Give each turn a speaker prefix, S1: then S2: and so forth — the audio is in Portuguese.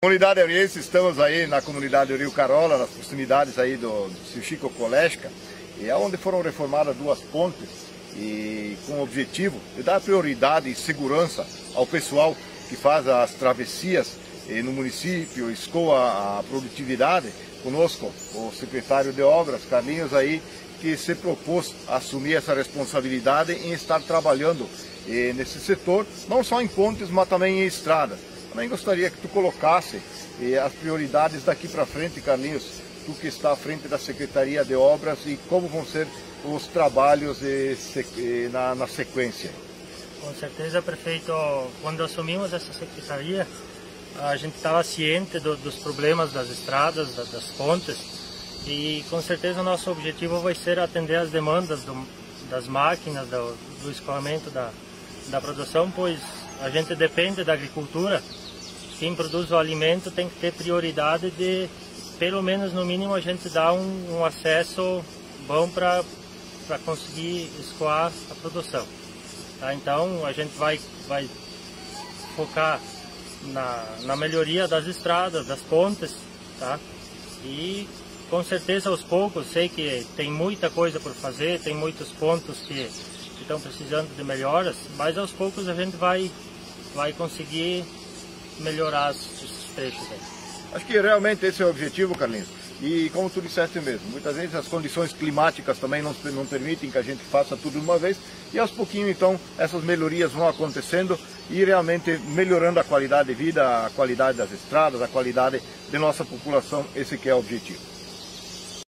S1: Comunidade Oriense, estamos aí na comunidade Rio Carola, nas proximidades aí do, do Chico Colesca, e é onde foram reformadas duas pontes e com o objetivo de dar prioridade e segurança ao pessoal que faz as travessias no município, escoa a produtividade. Conosco, o secretário de Obras, Carlinhos, aí, que se propôs a assumir essa responsabilidade em estar trabalhando nesse setor, não só em pontes, mas também em estradas. Também gostaria que tu colocasse eh, as prioridades daqui para frente, Carlinhos, tu que está à frente da Secretaria de Obras e como vão ser os trabalhos eh, eh, na, na sequência.
S2: Com certeza, prefeito, quando assumimos essa secretaria, a gente estava ciente do, dos problemas das estradas, das, das pontes, e com certeza o nosso objetivo vai ser atender as demandas do, das máquinas, do, do escoamento da, da produção, pois a gente depende da agricultura quem produz o alimento tem que ter prioridade de, pelo menos no mínimo, a gente dar um, um acesso bom para conseguir escoar a produção. Tá? Então a gente vai, vai focar na, na melhoria das estradas, das pontes, tá? e com certeza aos poucos, sei que tem muita coisa por fazer, tem muitos pontos que estão precisando de melhoras, mas aos poucos a gente vai, vai conseguir melhorar esses trechos aí.
S1: Acho que realmente esse é o objetivo, Carlinhos. E como tu disseste mesmo, muitas vezes as condições climáticas também não, não permitem que a gente faça tudo de uma vez e aos pouquinhos então essas melhorias vão acontecendo e realmente melhorando a qualidade de vida, a qualidade das estradas, a qualidade de nossa população, esse que é o objetivo.